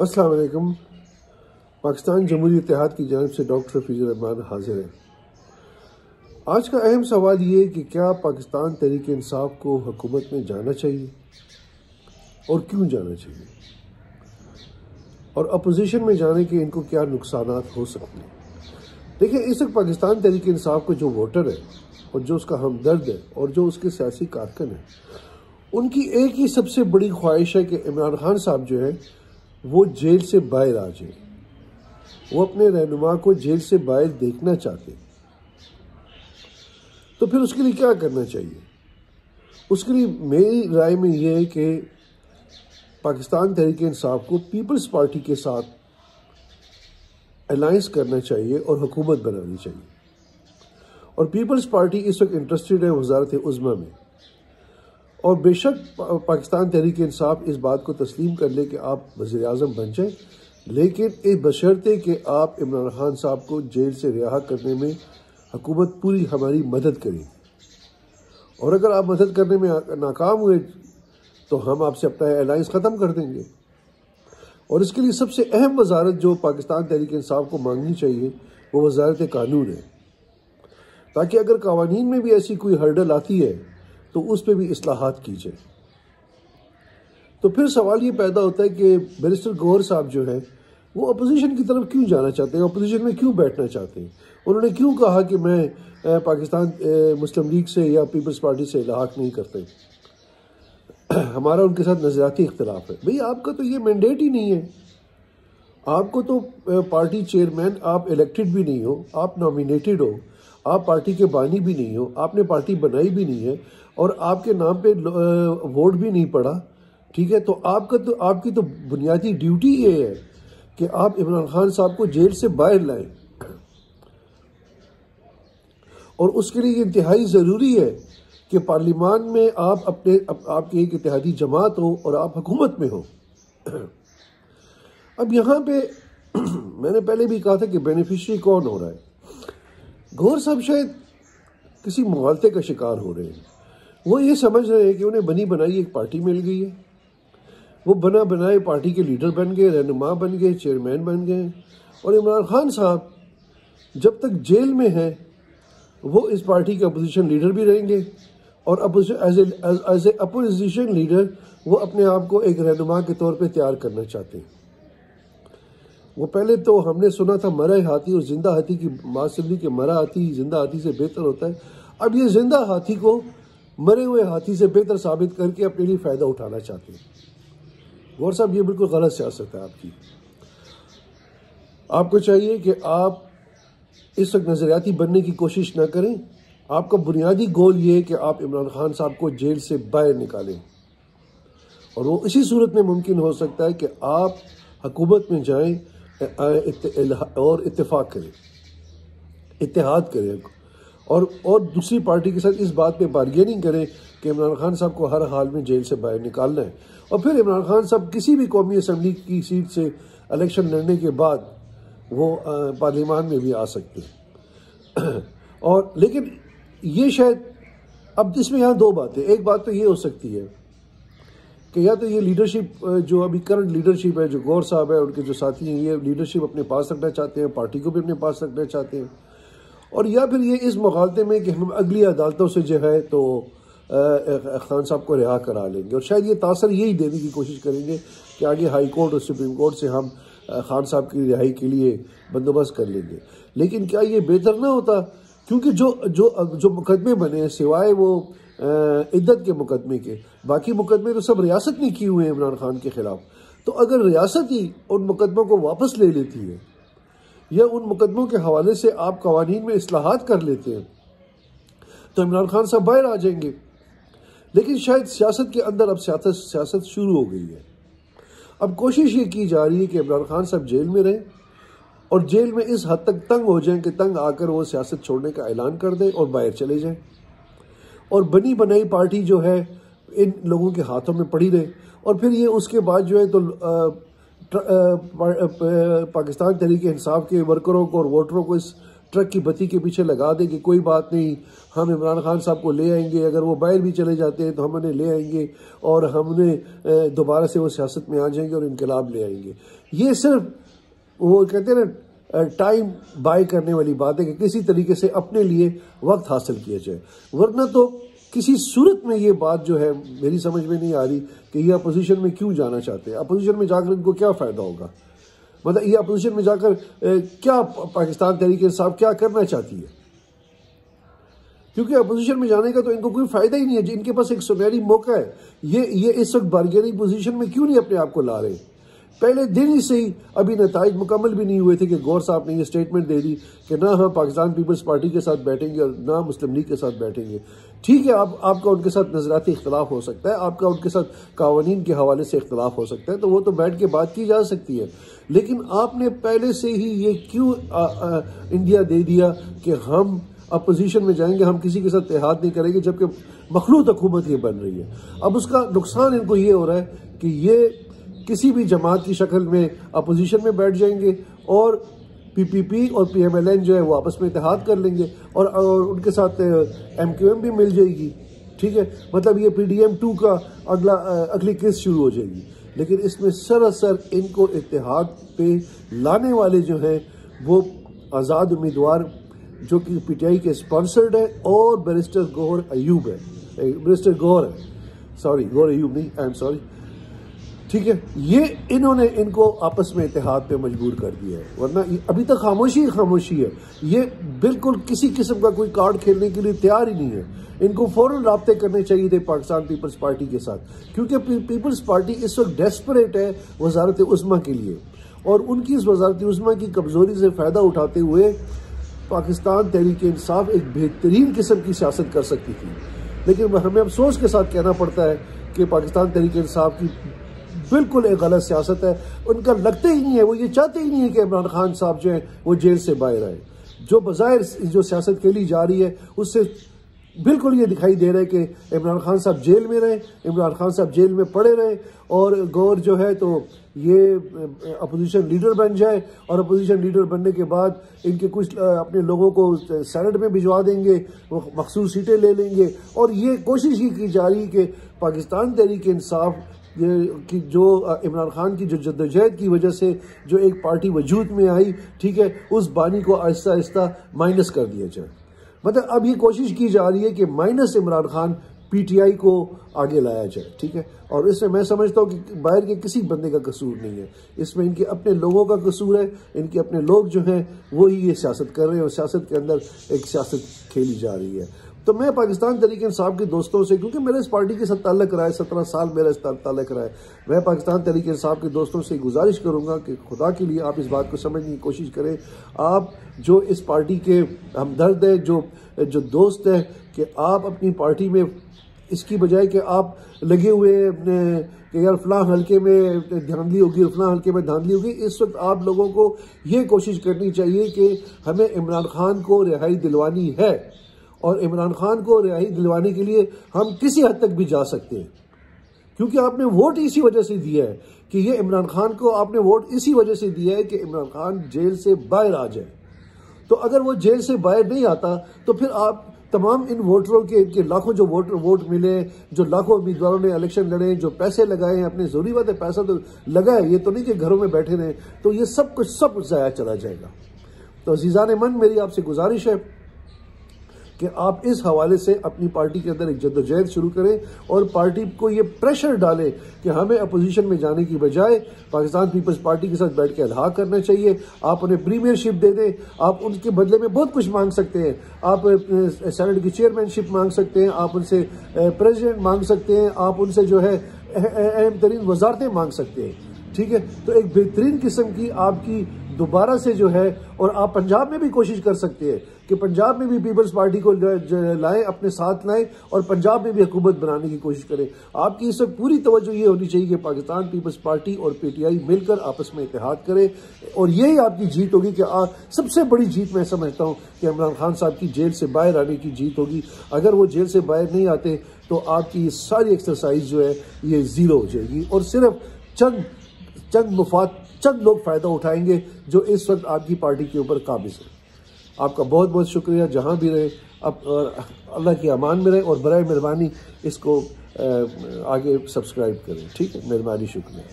अस्सलाम वालेकुम पाकिस्तान जमहूरी इतिहाद की जानब से डॉक्टर फीजर रहमान हाजिर है। आज का अहम सवाल ये कि क्या पाकिस्तान तहरीक इंसाफ को हुकूमत में जाना चाहिए और क्यों जाना चाहिए? और अपोजिशन में जाने के इनको क्या नुकसान हो सकते हैं? देखिए, इस वक्त पाकिस्तान तहरीक इंसाफ का जो वोटर है और जो उसका हमदर्द है और जो उसके सियासी कारकन है, उनकी एक ही सबसे बड़ी ख्वाहिश है कि इमरान खान साहब जो है वो जेल से बाहर आ जाए। वो अपने रहनुमा को जेल से बाहर देखना चाहते। तो फिर उसके लिए क्या करना चाहिए? उसके लिए मेरी राय में यह है कि पाकिस्तान तहरीक इंसाफ को पीपल्स पार्टी के साथ अलायंस करना चाहिए और हुकूमत बनानी चाहिए। और पीपल्स पार्टी इस वक्त इंटरेस्टेड है वजारत उज़मा में। और बेशक पाकिस्तान तहरीक इंसाफ इस बात को तस्लीम कर ले कि आप वज़ी अजम बन जाए, लेकिन इस बशर्ते कि आप इमरान खान साहब को जेल से रिहा करने में हुकूमत पूरी हमारी मदद करे। और अगर आप मदद करने में नाकाम हुए तो हम आपसे अपना अलायंस ख़त्म कर देंगे। और इसके लिए सबसे अहम वजारत जो पाकिस्तान तहरीक इंसाफ को मांगनी चाहिए, वो वजारत कानून है। ताकि अगर कवानीन में भी ऐसी कोई हर्डल आती है तो उस पर भी असलाहत की जाए तो फिर सवाल ये पैदा होता है कि बैरिस्टर गौर साहब जो है, वो अपोजिशन की तरफ़ क्यों जाना चाहते हैं? अपोजिशन में क्यों बैठना चाहते हैं? उन्होंने क्यों कहा कि मैं पाकिस्तान मुस्लिम लीग से या पीपल्स पार्टी से इलाहाक नहीं करते? हमारा उनके साथ नजरियाती इख्तलाफ है। भाई, आपका तो ये मैंडेट ही नहीं है। आपको तो पार्टी चेयरमैन आप इलेक्टेड भी नहीं हो, आप नॉमिनेटेड हो। आप पार्टी के बानी भी नहीं हो आपने पार्टी बनाई भी नहीं है और आपके नाम पे वोट भी नहीं पड़ा ठीक है? तो आपका तो आपकी तो बुनियादी ड्यूटी ये है कि आप इमरान खान साहब को जेल से बाहर लाएँ। और उसके लिए इंतहाई ज़रूरी है कि पार्लियामान में आप अपने अप, आपकी एक इतिहादी जमात हो और आप हुकूमत में हो। अब यहाँ पे मैंने पहले भी कहा था कि बेनिफिशरी कौन हो रहा है? गौर साहब, शायद किसी मुगालते का शिकार हो रहे हैं। वो ये समझ रहे हैं कि उन्हें बनी बनाई एक पार्टी मिल गई है। वो बना बनाए पार्टी के लीडर बन गए, रहनुमा बन गए, चेयरमैन बन गए। और इमरान खान साहब, जब तक जेल में हैं, वो इस पार्टी के अपोजिशन लीडर भी रहेंगे। और opposition as a opposition leader वो अपने आप को एक रहनुमा के तौर पे तैयार करना चाहते हैं। वो पहले तो हमने सुना था मरा हाथी और ज़िंदा हाथी की माँ मासली के मरा हाथी ज़िंदा हाथी से बेहतर होता है। अब ये ज़िंदा हाथी को मरे हुए हाथी से बेहतर साबित करके अपने लिए फ़ायदा उठाना चाहते हैं। गौर साहब, ये बिल्कुल गलत सियासत है आपकी। आपको चाहिए कि आप इस वक्त नज़रियाती बनने की कोशिश ना करें। आपका बुनियादी गोल ये है कि आप इमरान खान साहब को जेल से बाहर निकालें। और वो इसी सूरत में मुमकिन हो सकता है कि आप हुकूमत में जाएँ और इतफाक़ करें इतिहाद करें। और और दूसरी पार्टी के साथ इस बात पे बारगेनिंग करें कि इमरान खान साहब को हर हाल में जेल से बाहर निकालना है। और फिर इमरान खान साहब किसी भी कौमी असम्बली की सीट से इलेक्शन लड़ने के बाद वो पार्लियामान में भी आ सकते हैं। और, लेकिन ये शायद, अब इसमें यहाँ दो बातें एक बात तो ये हो सकती है कि या तो ये लीडरशिप जो अभी करंट लीडरशिप है, जो गौर साहब है, उनके जो साथी हैं, ये लीडरशिप अपने पास रखना चाहते हैं, पार्टी को भी अपने पास रखना चाहते हैं। और या फिर ये इस मुखालते में कि हम अगली अदालतों से जो है तो खान साहब को रिहा करा लेंगे। और शायद ये तासर यही देने की कोशिश करेंगे कि आगे हाई कोर्ट और सुप्रीम कोर्ट से हम खान साहब की रिहाई के लिए बंदोबस्त कर लेंगे। लेकिन क्या ये बेहतर ना होता? क्योंकि जो जो जो मुकदमे बने सिवाय वो इद्दत के मुकदमे के। बाकी मुकदमे तो सब रियासत ने किए हुए हैं इमरान खान के खिलाफ। तो अगर रियासत ही उन मुकदमों को वापस ले लेती है, या उन मुकदमों के हवाले से आप कवानीन में असलाहत कर लेते हैं तो इमरान खान साहब बाहर आ जाएँगे। लेकिन शायद सियासत के अंदर अब सियासत सियासत शुरू हो गई है। अब कोशिश ये की जा रही है कि इमरान खान साहब जेल में रहें, और जेल में इस हद तक तंग हो जाएँ कि तंग आकर वो सियासत छोड़ने का ऐलान कर दें और बाहर चले जाएँ। और बनी बनाई पार्टी जो है, इन लोगों के हाथों में पड़ी रहे। और फिर ये उसके बाद जो है तो पाकिस्तान तहरीक इंसाफ के वर्करों को और वोटरों को इस ट्रक की बत्ती के पीछे लगा दें कि कोई बात नहीं, हम इमरान खान साहब को ले आएँगे, अगर वो बाहर भी चले जाते हैं तो हम उन्हें ले आएँगे और हमने दोबारा से वो सियासत में आ जाएँगे और इनकलाब ले आएँगे। ये सिर्फ़ वो कहते हैं ना टाइम बाय करने वाली बात है कि किसी तरीके से अपने लिए वक्त हासिल किया जाए। वरना तो किसी सूरत में ये बात जो है, मेरी समझ में नहीं आ रही कि ये अपोजिशन में क्यों जाना चाहते हैं। अपोजिशन में जाकर इनको क्या फ़ायदा होगा? मतलब ये अपोजिशन में जाकर क्या पाकिस्तान तहरीक इंसाफ क्या करना चाहती है? क्योंकि अपोजिशन में जाने का तो इनको कोई फ़ायदा ही नहीं है। इनके पास एक सुनहरी मौका है। ये ये इस वक्त बारगेनिंग पोजीशन में क्यों नहीं अपने आप को ला रहे? पहले दिन ही से ही अभी नतज मुकम्मल भी नहीं हुए थे कि गौर साहब ने ये स्टेटमेंट दे दी कि ना हम पाकिस्तान पीपल्स पार्टी के साथ बैठेंगे और ना मुस्लिम लीग के साथ बैठेंगे। ठीक है आप आपका उनके साथ नजराती इख्तलाफ हो सकता है, आपका उनके साथ कवानीन के हवाले से इख्तलाफ हो सकता है तो वो तो बैठ के बात की जा सकती है। लेकिन आपने पहले से ही ये क्यों इंडिया दे दिया कि हम अपोजिशन में जाएँगे, हम किसी के साथ इतिहाद नहीं करेंगे, जबकि मखलूत हुकूमत ये बन रही है। अब उसका नुकसान इनको ये हो रहा है कि ये किसी भी जमात की शक्ल में अपोजिशन में बैठ जाएँगे और पीपीपी और पीएमएलएन जो है वो आपस में इतिहाद कर लेंगे और, और उनके साथ एमक्यूएम भी मिल जाएगी। ठीक है? मतलब ये पीडीएम टू का अगला अगली किस्त शुरू हो जाएगी। लेकिन इसमें सरासर इनको इतिहाद पे लाने वाले जो हैं वो आज़ाद उम्मीदवार जो कि पीटीआई के स्पॉन्सर्ड है और बैरिस्टर गौर अयूब है। बैरिस्टर गौर है। सॉरी गौर अयूब नहीं आई एम सॉरी। ठीक है? ये इन्होंने इनको आपस में इतिहाद पे मजबूर कर दिया है। वरना अभी तक खामोशी ही खामोशी है। ये बिल्कुल किसी किस्म का कोई कार्ड खेलने के लिए तैयार ही नहीं है। इनको फ़ौरन रबते करने चाहिए थे पाकिस्तान पीपल्स पार्टी के साथ। क्योंकि पीपल्स पार्टी इस वक्त डेस्परेट है वजारत उस्मा के लिए। और उनकी इस वजारत उस्मा की कमज़ोरी से फ़ायदा उठाते हुए पाकिस्तान तहरीक इंसाफ एक बेहतरीन किस्म की सियासत कर सकती थी। लेकिन हमें अफसोस के साथ कहना पड़ता है कि पाकिस्तान तहरीक इंसाफ की बिल्कुल एक गलत सियासत है। उनका लगता ही नहीं है, वो ये चाहते ही नहीं है कि इमरान खान साहब जो है, वो जेल से बाहर आए। जो बाहर जो सियासत खेली जा रही है, उससे बिल्कुल ये दिखाई दे रहा है कि इमरान खान साहब जेल में रहे, इमरान खान साहब जेल में पड़े रहे, और गौर जो है तो ये अपोजिशन लीडर बन जाए, और अपोजिशन लीडर बनने के बाद इनके कुछ अपने लोगों को सेनेट में भिजवा देंगे, वो मखसूस सीटें ले लेंगे, और ये कोशिश ही की जा रही कि पाकिस्तान तहरीक इंसाफ कि जो इमरान खान की जो जद्दोजहद की वजह से जो एक पार्टी वजूद में आई, ठीक है, उस बानी को आहिस्ता आहिस्ता माइनस कर दिया जाए। मतलब अब ये कोशिश की जा रही है कि माइनस इमरान खान पीटीआई को आगे लाया जाए, ठीक है? और इसमें मैं समझता हूँ कि बाहर के किसी बंदे का कसूर नहीं है। इसमें इनके अपने लोगों का कसूर है, इनके अपने लोग जो हैं, वो ही ये सियासत कर रहे हैं और सियासत के अंदर एक सियासत खेली जा रही है। तो मैं पाकिस्तान तरीके इंसाफ के दोस्तों से, क्योंकि मेरे इस पार्टी के साथ ताल्लुक रहा है, सत्रह साल मेरा इस ताल्लुक रहा है। मैं पाकिस्तान तरीके इंसाफ के दोस्तों से गुजारिश करूँगा कि खुदा के लिए आप इस बात को समझने की कोशिश करें। आप जो इस पार्टी के हमदर्द हैं, जो जो दोस्त हैं, कि आप अपनी पार्टी में, इसकी बजाय कि आप लगे हुए अपने, कि यार फलां हल्के में धांधली होगी फलां हल्के में धांधली होगी, इस वक्त आप लोगों को ये कोशिश करनी चाहिए कि हमें इमरान खान को रिहाई दिलवानी है। और इमरान खान को रिहाई दिलवाने के लिए हम किसी हद तक भी जा सकते हैं। क्योंकि आपने वोट इसी वजह से दिया है कि ये इमरान खान को आपने वोट इसी वजह से दिया है कि इमरान खान जेल से बाहर आ जाए। तो अगर वो जेल से बाहर नहीं आता तो फिर आप तमाम इन वोटरों के, इनके लाखों जो वोट वोट मिले, जो लाखों उम्मीदवारों ने इलेक्शन लड़े, जो पैसे लगाए हैं, अपने ज़रूरी बात है पैसा तो लगा है ये तो नहीं कि घरों में बैठे रहे तो ये सब कुछ, सब ज़ाया चला जाएगा। तो अजीज़ा मन मेरी आपसे गुजारिश है कि आप इस हवाले से अपनी पार्टी के अंदर एक जद्दोजहद शुरू करें और पार्टी को ये प्रेशर डालें कि हमें अपोजिशन में जाने की बजाय पाकिस्तान पीपल्स पार्टी के साथ बैठ के अल्हा करना चाहिए। आप उन्हें प्रीमियरशिप दे दें। आप उनके बदले में बहुत कुछ मांग सकते हैं। आप सेनेट की चेयरमैनशिप मांग सकते हैं। आप उनसे प्रेजिडेंट मांग सकते हैं। आप उनसे जो है अहम तरीन वजारतें मांग सकते हैं। ठीक है? तो एक बेहतरीन किस्म की आपकी दोबारा से जो है, और आप पंजाब में भी कोशिश कर सकते हैं। कि पंजाब में भी पीपल्स पार्टी को लाएँ अपने साथ लाएँ और पंजाब में भी हुकूमत बनाने की कोशिश करें। आपकी इस वक्त पूरी तवज्जो ये होनी चाहिए कि पाकिस्तान पीपल्स पार्टी और पीटीआई मिलकर आपस में इतिहाद करें और यही आपकी जीत होगी कि आ, सबसे बड़ी जीत मैं समझता हूँ कि इमरान खान साहब की जेल से बाहर आने की जीत होगी। अगर वो जेल से बाहर नहीं आते तो आपकी सारी एक्सरसाइज जो है ये ज़ीरो हो जाएगी और सिर्फ़ चंद चंद मुफाद चंद लोग फ़ायदा उठाएँगे जो इस वक्त आपकी पार्टी के ऊपर काबिज है। आपका बहुत बहुत शुक्रिया, जहाँ भी रहे, अब अल्लाह की अमान में रहे और बर मेहरबानी इसको आगे सब्सक्राइब करें। ठीक है? मेहरबानी, शुक्रिया।